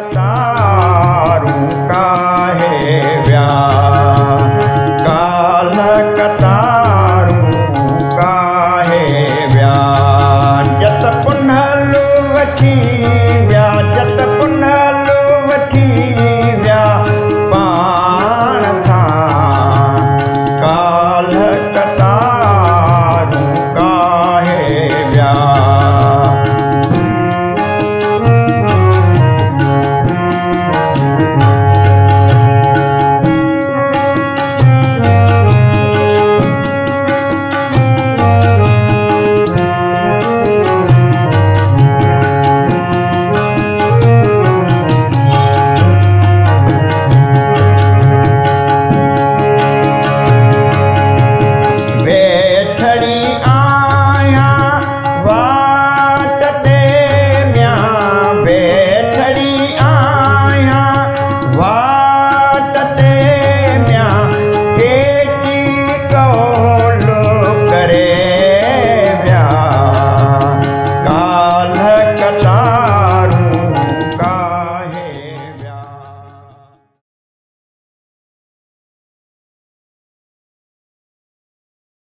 तारू का है व्या काल